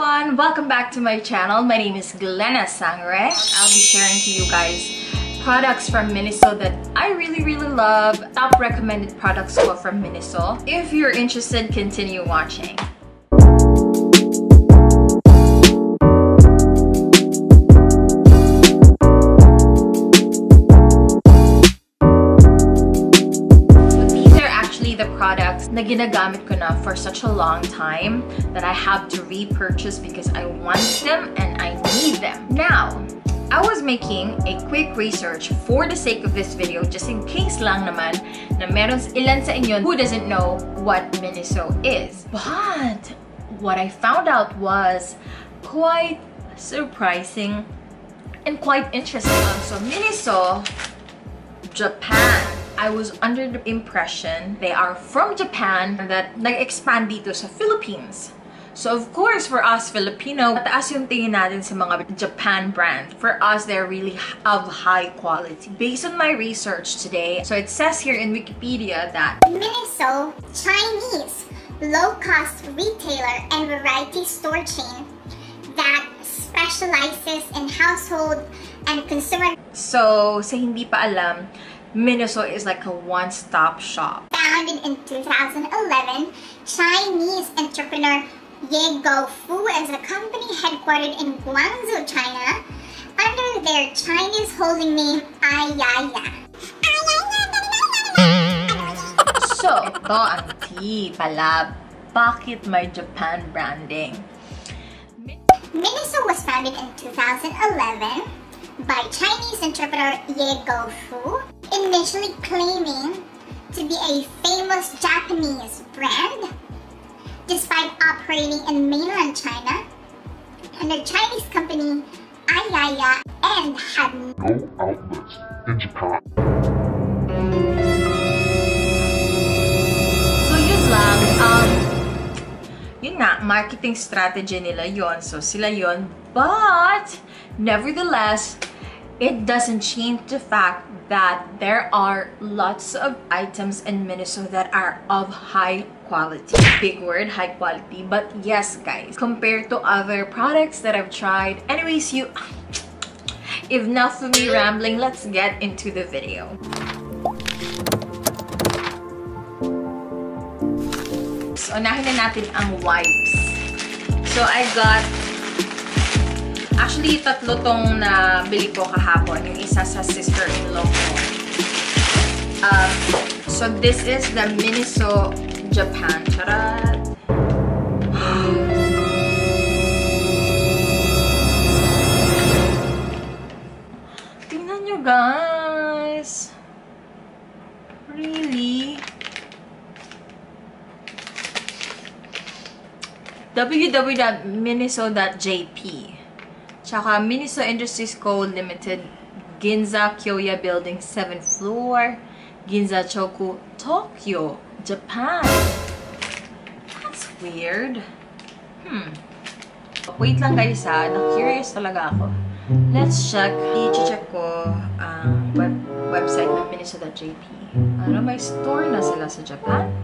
everyone! Welcome back to my channel. My name is Glena Sangre. I'll be sharing to you guys products from Miniso that I really really love. Top recommended products ko from Miniso. If you're interested, continue watching. Na ginagamit ko na for such a long time that I have to repurchase because I want them and I need them. Now, I was making a quick research for the sake of this video just in case lang naman na meron ilan sa inyo who doesn't know what Miniso is. But what I found out was quite surprising and quite interesting. So Miniso, Japan. I was under the impression they are from Japan and that nag-expand dito sa Philippines. So of course, for us Filipino, mataas yung tingin natin sa mga Japan brand. For us, they're really of high quality. Based on my research today, so it says here in Wikipedia that Miniso, Chinese, low-cost retailer and variety store chain that specializes in household and consumer So, sa hindi pa alam, Miniso is like a one-stop shop. founded in 2011, Chinese entrepreneur Ye Fu is a company headquartered in Guangzhou, China, under their Chinese holding name Aiyaya. So, ito ang tea pala. Bakit may Japan branding? Miniso was founded in 2011 by Chinese entrepreneur Ye Fu, initially claiming to be a famous Japanese brand. Despite operating in mainland China, and the Chinese company Aiyaya and had no outlets in Japan. So, yun lang. Um, yun nga, marketing strategy nila yon So, sila yon But, nevertheless, it doesn't change the fact that there are lots of items in Miniso that are of high quality. Big word, high quality. But yes, guys, compared to other products that I've tried, anyways, you... Enough of me rambling, let's get into the video. So, unahin na natin ang wipes. So, I got Actually, tatlo tong nabili ko kahapon. Yung isa sa sister-in-law ko. Um, so, this is the Miniso Japan. Charot! Tingnan nyo, guys! Really? www.miniso.jp Tsaka Miniso Industries Co. Limited, Ginza Kyoya Building, 7th floor, Ginza Choku, Tokyo, Japan. That's weird. Hmm. Wait lang guys ha, na-curious talaga ako. Let's check. I-check ko ang web website ng Miniso.jp. Ano, may store na sila sa Japan?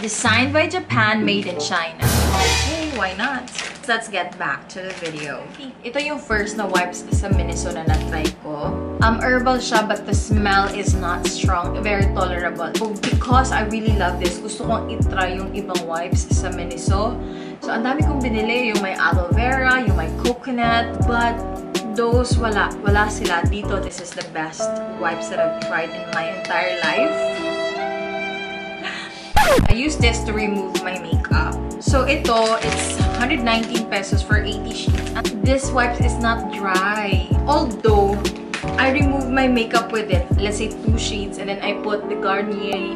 Designed by Japan, made in China. Okay, why not? Let's get back to the video. Ito yung first na wipes sa Miniso na na-try ko. Um, herbal siya, but the smell is not strong. Very tolerable. So, because I really love this, gusto kong itry yung ibang wipes sa Miniso. So, ang dami kong binili. Yung may aloe vera, yung may coconut, but those wala. Wala sila. Dito, this is the best wipes that I've tried in my entire life. I use this to remove my makeup. So ito, it's 119 pesos for 80 sheets. This wipes is not dry. Although, I remove my makeup with it. Let's say two sheets and then I put the Garnier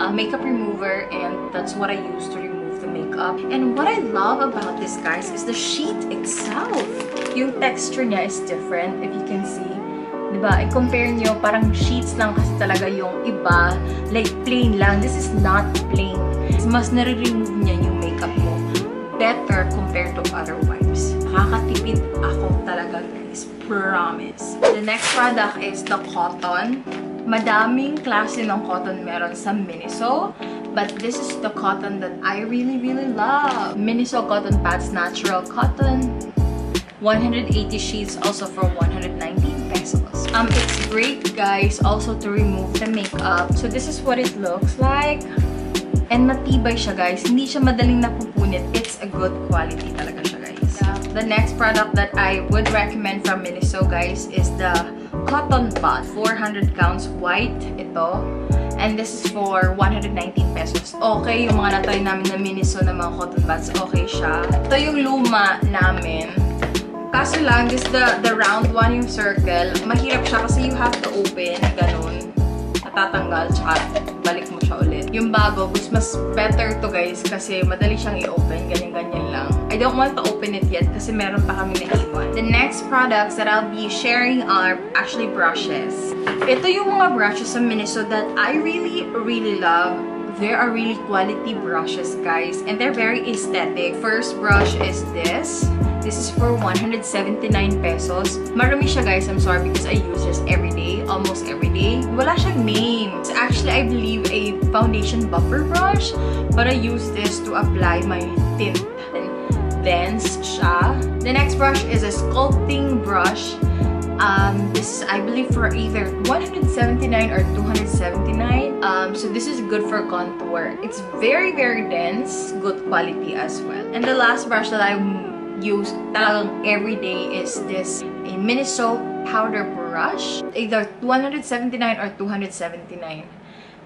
uh, makeup remover and that's what I use to remove the makeup. And what I love about this, guys, is the sheet itself. Yung texture niya is different, if you can see. Diba? I-compare nyo, parang sheets lang kasi talaga yung iba. Like, plain lang. This is not plain. Mas nare-remove niya yung makeup mo better compared to other wipes. Nakakatipid ako talaga, guys. Promise. The next product is the cotton. Madaming klase ng cotton meron sa Miniso. But this is the cotton that I really, really love. Miniso Cotton Pads Natural Cotton. 180 sheets also for 119 pesos. Um, it's great, guys, also to remove the makeup. So this is what it looks like. And matibay siya, guys. Hindi siya madaling napupunit. It's a good quality talaga siya, guys. The next product that I would recommend from Miniso, guys, is the Cotton Pot. 400 counts white. Ito. And this is for 119 pesos. Okay, yung mga natry namin na Miniso na mga cotton buds, okay siya. Ito yung luma namin. Kaso lang, this the, the round one, yung circle. Mahirap siya kasi you have to open, ganun. Natatanggal, tsaka balik mo siya ulit. Yung bago, mas, mas better to guys kasi madali siyang i-open, ganyan-ganyan lang. I don't want to open it yet kasi meron pa kami naiwan. The next products that I'll be sharing are actually brushes. Ito yung mga brushes sa Miniso that I really, really love. There are really quality brushes, guys. And they're very aesthetic. First brush is this. This is for 179 pesos. Marami siya guys, I'm sorry because I use this every day, almost every day. Wala siyang name. It's actually, I believe, a foundation buffer brush. But I use this to apply my tint. Dense siya. The next brush is a sculpting brush. Um, this is, I believe, for either 179 or 279. Um, so this is good for contour. It's very, very dense. Good quality as well. And the last brush that I use talagang every day is this a Miniso powder brush. Either 179 or 279.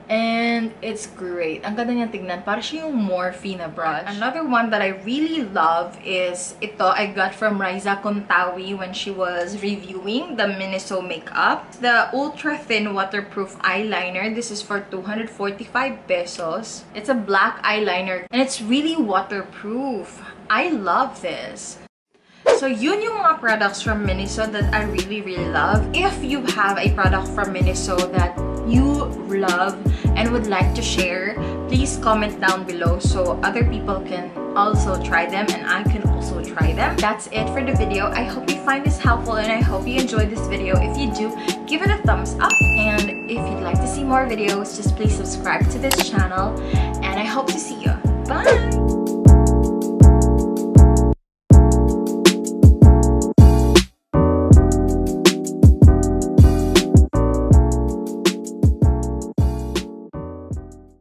And it's great. Ang ganda niya tignan. Para siya yung Morphe na brush. Another one that I really love is ito. I got from Riza Contawi when she was reviewing the Miniso makeup. The ultra thin waterproof eyeliner. This is for 245 pesos. It's a black eyeliner and it's really waterproof. I love this. So, yun yung mga products from Miniso that I really, really love. If you have a product from Miniso that you love and would like to share, please comment down below so other people can also try them and I can also try them. That's it for the video. I hope you find this helpful and I hope you enjoyed this video. If you do, give it a thumbs up and if you'd like to see more videos, just please subscribe to this channel and I hope to see you. Bye!